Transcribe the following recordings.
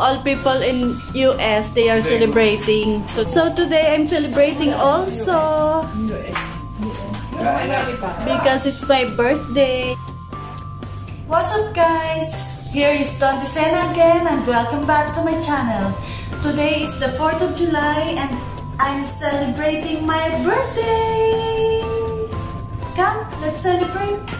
all people in US, they are celebrating. So, today I'm celebrating also because it's my birthday. What's up guys? Here is Don Sena again and welcome back to my channel. Today is the 4th of July and I'm celebrating my birthday. Come, let's celebrate.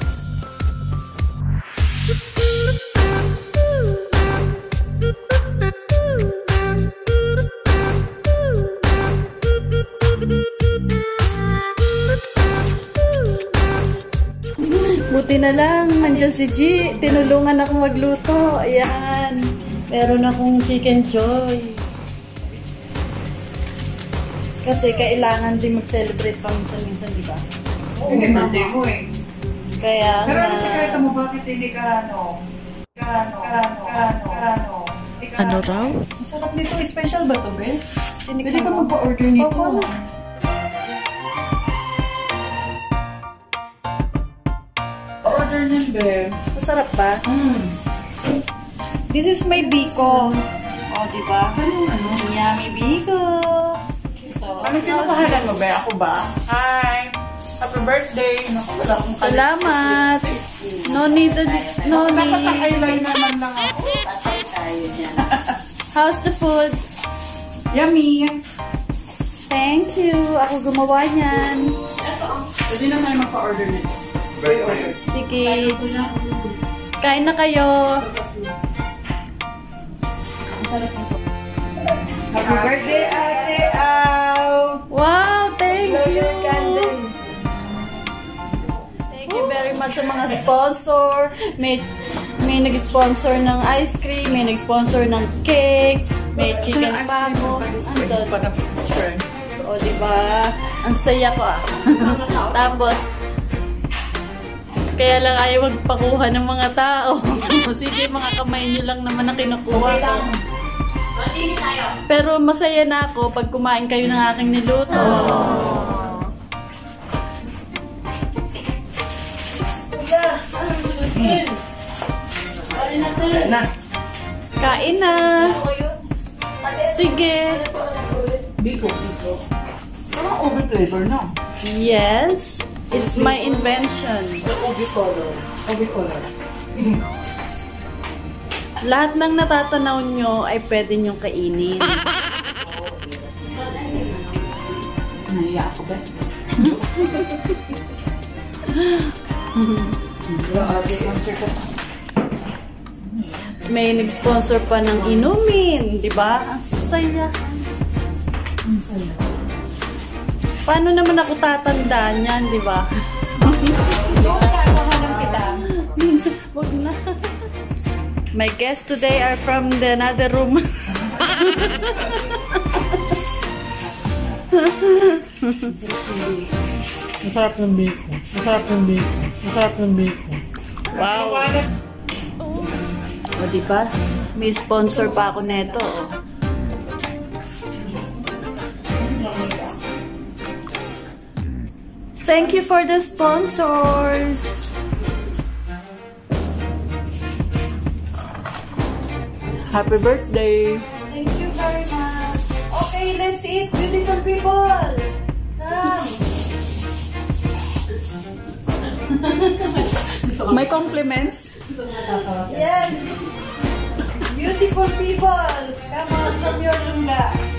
Buti na lang, nandyan si G. Tinulungan ako magluto. Ayan. Meron akong chicken joy. Kasi kailangan din mag-celebrate pa minsan-minsan, di ba? Oo, may birthday mo eh. Kaya Pero ano nga... sikreto mo, bakit hindi ka ano? Ka ano? Ka ano? Ka ano? Ka ano? Hindi ka Ano raw? Ang sarap nito. Special ba to, Bel? Pwede ka magpa-order nito. Opo. Niyan, Bel. Masarap ba? Mm. This is my biko. Oh, di ba? Anong ano? Yummy biko. So, Anong kinukahalan mo, Bel? Ako ba? Hi! Happy birthday! Naku, wala akong kalit. Salamat. No need, no Dapat ang need. eyeliner man lang ako. How's the food? Yummy! Thank you. Ako gumawa niyan. Pwede na tayo magpa-order nito. Sige. Kain na kayo. Happy birthday, Ate Au! Wow, thank you. Thank you very much sa mga sponsor. May may nag-sponsor ng ice cream, may nag-sponsor ng cake, may chicken pako. picture. O, di ba? Ang saya ko ah. Tapos, kaya lang ayaw magpakuha ng mga tao. Sige, mga kamay nyo lang naman ang kinukuha ko. Pero masaya na ako pag kumain kayo ng aking niluto. Na. Kain na! Sige! Biko. Biko. Parang ube flavor na. Yes! It's my invention. Ube color. Ube color. Lahat ng natatanaw nyo ay pwede nyong kainin. Nahiya ako ba? May nag-sponsor pa ng inumin, di ba? Ang saya. Ang saya. Paano naman ako tatanda niyan, di ba? Doon kakahalan kita. Wag na. My guests today are from the another room. Masarap ng bacon. Masarap ng bacon. Masarap ng bacon. wow. O, di ba? May sponsor pa ako neto. oh. Thank you for the sponsors. Happy birthday. Thank you very much. Okay, let's eat, beautiful people. Come. My compliments. Yes. Beautiful people. Come on from your lunga.